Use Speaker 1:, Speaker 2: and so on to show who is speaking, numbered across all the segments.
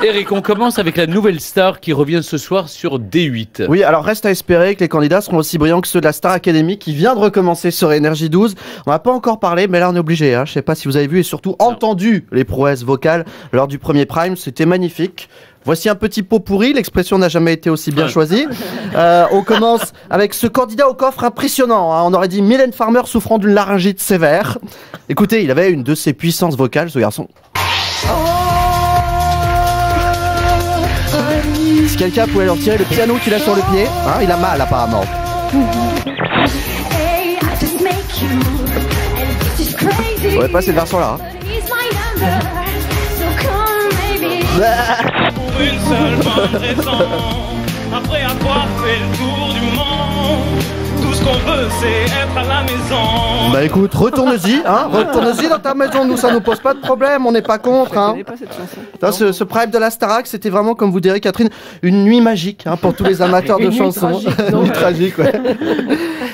Speaker 1: Eric, on commence avec la nouvelle star qui revient ce soir sur D8.
Speaker 2: Oui, alors reste à espérer que les candidats seront aussi brillants que ceux de la Star Academy qui vient de recommencer sur Énergie 12. On n'a pas encore parlé, mais là on est obligé. Hein. Je sais pas si vous avez vu et surtout entendu les prouesses vocales lors du premier prime. C'était magnifique. Voici un petit pot pourri, l'expression n'a jamais été aussi bien choisie. Euh, on commence avec ce candidat au coffre impressionnant. hein. On aurait dit Mylène Farmer souffrant d'une laryngite sévère. Écoutez, il avait une de ses puissances vocales, ce garçon. Si quelqu'un pouvait leur tirer le piano qu'il a sur le pied, hein, il a mal apparemment. On va passer le version là.
Speaker 3: Pour une seule bonne raison. Après avoir fait le tour du monde, c'est être à la maison.
Speaker 2: Bah écoute, retourne-y, hein, retourne-y dans ta maison, nous ça nous pose pas de problème, on n'est pas contre, hein. Putain, ce, ce prime de la Starac, c'était vraiment, comme vous direz Catherine, une nuit magique hein, pour tous les amateurs de
Speaker 4: Une nuit
Speaker 2: chansons. Une nuit tragique, ouais.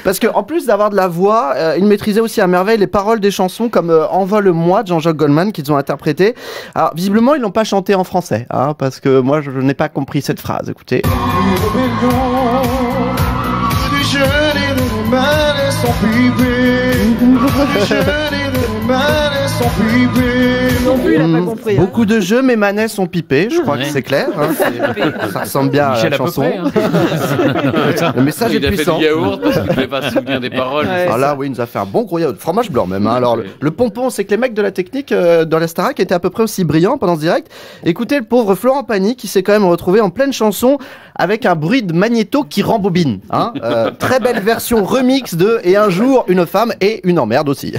Speaker 2: Parce que en plus d'avoir de la voix, euh, il maîtrisait aussi à merveille les paroles des chansons comme euh, Envole-moi de Jean-Jacques Goldman qu'ils ont interprété. Alors visiblement ils l'ont pas chanté en français, hein, parce que moi je, n'ai pas compris cette phrase. Écoutez. some people.
Speaker 4: Non plus, il a pas compris. hein.
Speaker 2: Beaucoup de jeux, mes manets sont pipés, je crois que c'est clair. hein, ça ressemble bien à la
Speaker 1: peu
Speaker 2: chanson.
Speaker 1: près. hein.
Speaker 2: Le message
Speaker 1: il
Speaker 2: est
Speaker 1: a fait
Speaker 2: puissant.
Speaker 1: du yaourt parce qu'il ne pouvait pas se souvenir des paroles.
Speaker 4: Ouais.
Speaker 2: Ah là, oui, il nous a fait un bon gros yaourt. Fromage blanc même. hein. Alors, le, le pompon, c'est que les mecs de la technique euh, dans la Starac étaient à peu près aussi brillants pendant ce direct. Écoutez le pauvre Florent Pagny qui s'est quand même retrouvé en pleine chanson avec un bruit de magnéto qui rembobine. Hein. Euh, très belle version remix de Et un jour, une femme et une emmerde aussi.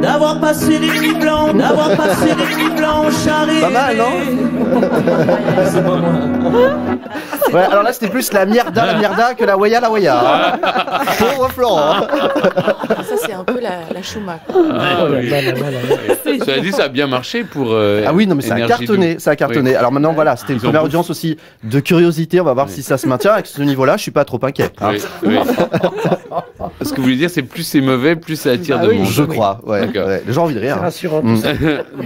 Speaker 3: D'avoir passé des nuits blanches, d'avoir passé des nuits blanches à
Speaker 2: Pas mal, non Ouais, alors là, c'était plus la mierda, la mierda que la waya, la waya. hein. Pauvre Florent.
Speaker 5: Ça, c'est un peu la, la chouma.
Speaker 1: Ah. Cela dit, ça a bien marché pour. euh,
Speaker 2: Ah oui, non, mais ça a cartonné,
Speaker 1: 12.
Speaker 2: ça a cartonné.
Speaker 1: Oui.
Speaker 2: Alors maintenant, voilà, c'était une première audience aussi de curiosité. On va voir si ça se maintient. Avec ce niveau-là, je suis pas trop inquiet. hein.
Speaker 1: Oui, oui. Ce que vous voulez dire, c'est plus c'est mauvais, plus ça attire
Speaker 4: Bah
Speaker 1: de
Speaker 4: oui,
Speaker 1: monde.
Speaker 2: Je crois, ouais. Les gens ont envie de rire.
Speaker 4: C'est
Speaker 2: hein.
Speaker 4: rassurant.
Speaker 2: Mm.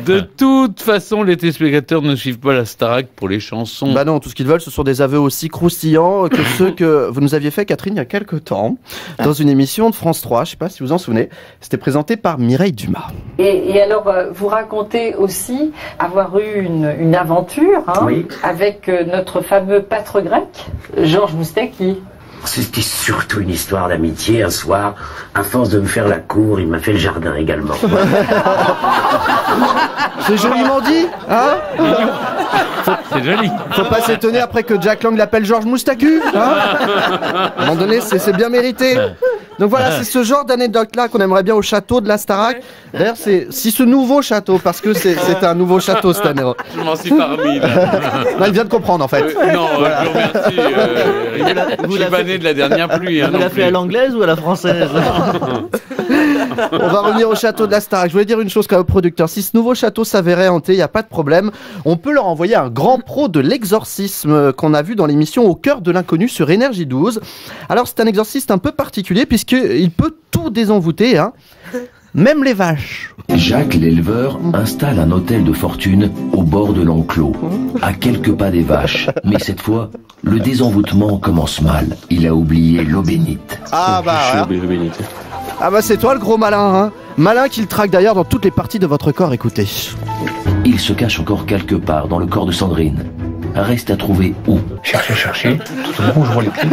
Speaker 1: De toute façon, les téléspectateurs ne suivent pas la Starac pour les chansons.
Speaker 2: Bah non, tout ce qu'ils veulent, ce sont des aveux aussi croustillants que ceux que vous nous aviez fait, Catherine, il y a quelques temps, dans une émission de France 3. Je sais pas si vous vous en souvenez. C'était présenté par Mireille Dumas.
Speaker 6: Et, et alors, euh, vous racontez aussi avoir eu une, une aventure hein, avec euh, notre fameux pâtre grec, Georges Moustaki.
Speaker 7: C'était surtout une histoire d'amitié. Un soir, à force de me faire la cour, il m'a fait le jardin également.
Speaker 2: C'est joliment dit, hein
Speaker 1: C'est joli.
Speaker 2: Faut pas s'étonner après que Jack Lang l'appelle Georges Moustaku, hein À un moment donné, c'est c'est bien mérité. Donc voilà, c'est ce genre d'anecdote-là qu'on aimerait bien au château de la Starac. D'ailleurs, c'est si ce nouveau château, parce que c'est un nouveau château cette année.
Speaker 1: Je m'en suis pas remis. là.
Speaker 2: Non, il vient de comprendre en fait.
Speaker 1: Euh, non, euh, je vous remercie. euh, je suis pas né de la dernière pluie. hein,
Speaker 8: Vous l'avez fait à l'anglaise ou à la française
Speaker 2: On va revenir au château de la Starac. Je voulais dire une chose quand même au producteur. Si ce nouveau château s'avérait hanté, il n'y a pas de problème. On peut leur envoyer un grand pro de l'exorcisme qu'on a vu dans l'émission Au cœur de l'inconnu sur Énergie 12. Alors c'est un exorciste un peu particulier puisqu'il peut tout désenvoûter, hein. Même les vaches.
Speaker 7: Jacques l'éleveur installe un hôtel de fortune au bord de l'enclos, à quelques pas des vaches. Mais cette fois, le désenvoûtement commence mal. Il a oublié l'eau bénite.
Speaker 2: Ah bah. Ah bah c'est toi le gros malin, hein. Malin qu'il traque d'ailleurs dans toutes les parties de votre corps, écoutez.
Speaker 7: Il se cache encore quelque part dans le corps de Sandrine. Reste à trouver où.
Speaker 9: Cherchez, cherchez. Tout au bout, je vois les pieds.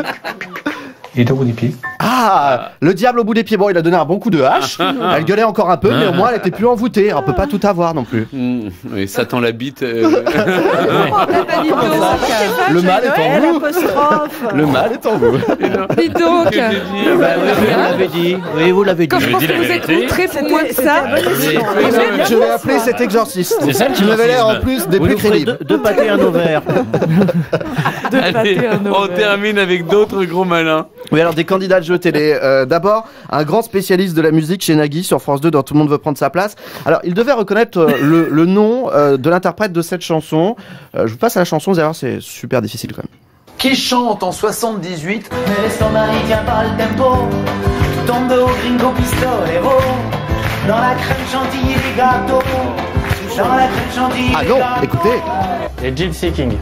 Speaker 9: Il est au bout des pieds.
Speaker 2: Ah, le diable au bout des pieds. Bon, il a donné un bon coup de hache. Elle gueulait encore un peu, mais au moins elle était plus envoûtée. On peut pas tout avoir non plus.
Speaker 1: Mmh, oui, Satan la bite. euh,
Speaker 2: Le mal est en vous. Le mal est en vous.
Speaker 10: Dis donc.
Speaker 8: Bah vous l'avez dit. Oui, vous l'avez dit.
Speaker 10: Quand je pense que vous êtes très pour moi de ça,
Speaker 2: Je vais appeler cet exorciste.
Speaker 8: C'est ça, le
Speaker 2: qui m'avait l'air en plus des
Speaker 8: Vous
Speaker 2: plus crédibles.
Speaker 8: deux, pâtés et un
Speaker 1: Allez, on termine avec d'autres gros malins.
Speaker 2: Oui, alors des candidats de jeux télé. Euh, D'abord, un grand spécialiste de la musique chez Nagui sur France 2 dans Tout le monde veut prendre sa place. Alors, il devait reconnaître euh, le, le nom euh, de l'interprète de cette chanson. Euh, je vous passe à la chanson, vous allez voir, c'est super difficile quand même.
Speaker 11: Qui chante en 78
Speaker 3: Mais son mari tient pas le tempo, tombe au gringo pistolero, dans la crème chantilly des gâteaux.
Speaker 2: Ah non, écoutez.
Speaker 12: Et Jill Seeking.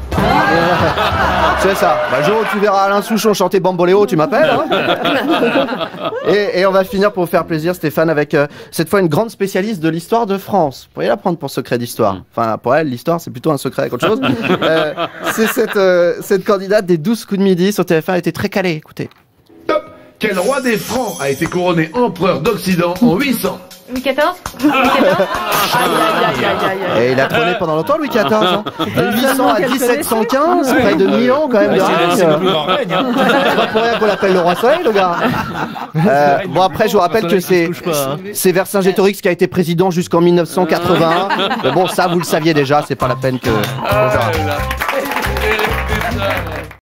Speaker 2: C'est ça. Bah, le jour où tu verras Alain Souchon chanter Bamboléo, tu m'appelles. hein et, et on va finir pour vous faire plaisir, Stéphane, avec euh, cette fois une grande spécialiste de l'histoire de France. Vous pourriez la prendre pour secret d'histoire. Enfin, pour elle, l'histoire, c'est plutôt un secret qu'autre chose. Euh, c'est cette, euh, cette candidate des 12 coups de midi sur TF1. Elle était très calée, écoutez.
Speaker 13: Quel roi des Francs a été couronné empereur d'Occident en 800
Speaker 14: Louis XIV
Speaker 2: Et il a trôné pendant longtemps, Louis XIV. Hein. De 800 à
Speaker 14: qu'elle
Speaker 2: 1715, près de 1000 ans quand même. de règne. C'est pas pour rien qu'on l'appelle le roi soleil, le gars. Euh, bon, après, je vous rappelle que c'est c'est Vercingétorix qui a été président jusqu'en 1981. Mais bon, ça, vous le saviez déjà, c'est pas la peine que.
Speaker 1: Ah.